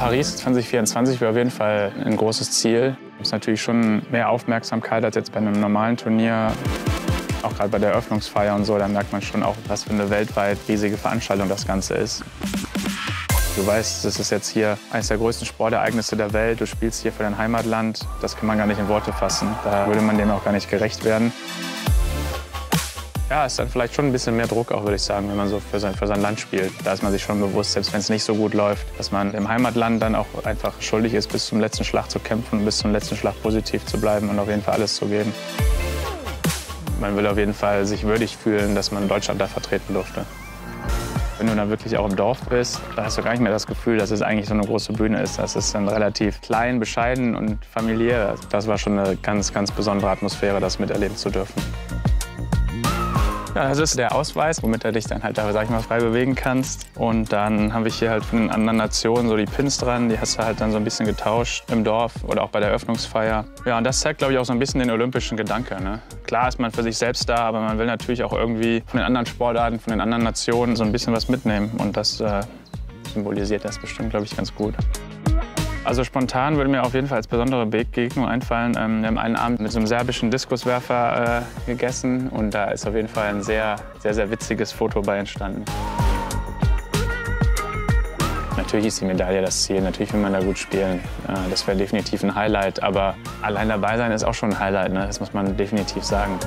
Paris 2024 wäre auf jeden Fall ein großes Ziel. Es ist natürlich schon mehr Aufmerksamkeit als jetzt bei einem normalen Turnier. Auch gerade bei der Eröffnungsfeier und so, da merkt man schon auch, was für eine weltweit riesige Veranstaltung das Ganze ist. Du weißt, das ist jetzt hier eines der größten Sportereignisse der Welt. Du spielst hier für dein Heimatland. Das kann man gar nicht in Worte fassen. Da würde man dem auch gar nicht gerecht werden. Ja, ist dann vielleicht schon ein bisschen mehr Druck auch, würde ich sagen, wenn man so für sein, für sein Land spielt. Da ist man sich schon bewusst, selbst wenn es nicht so gut läuft, dass man im Heimatland dann auch einfach schuldig ist, bis zum letzten Schlag zu kämpfen und bis zum letzten Schlag positiv zu bleiben und auf jeden Fall alles zu geben. Man will auf jeden Fall sich würdig fühlen, dass man Deutschland da vertreten durfte. Wenn du dann wirklich auch im Dorf bist, da hast du gar nicht mehr das Gefühl, dass es eigentlich so eine große Bühne ist. Das ist dann relativ klein, bescheiden und familiär. Das war schon eine ganz, ganz besondere Atmosphäre, das miterleben zu dürfen. Das ist der Ausweis, womit du dich dann halt da, sag ich mal, frei bewegen kannst. Und dann habe ich hier halt von den anderen Nationen so die Pins dran, die hast du halt dann so ein bisschen getauscht im Dorf oder auch bei der Eröffnungsfeier. Ja, und das zeigt, glaube ich, auch so ein bisschen den olympischen Gedanke. Ne? Klar ist man für sich selbst da, aber man will natürlich auch irgendwie von den anderen Sportarten, von den anderen Nationen so ein bisschen was mitnehmen. Und das äh, symbolisiert das bestimmt, glaube ich, ganz gut. Also spontan würde mir auf jeden Fall als besondere Begegnung einfallen. Ähm, wir haben einen Abend mit so einem serbischen Diskuswerfer äh, gegessen und da ist auf jeden Fall ein sehr, sehr, sehr witziges Foto bei entstanden. Natürlich ist die Medaille das Ziel, natürlich will man da gut spielen. Äh, das wäre definitiv ein Highlight, aber allein dabei sein ist auch schon ein Highlight, ne? das muss man definitiv sagen.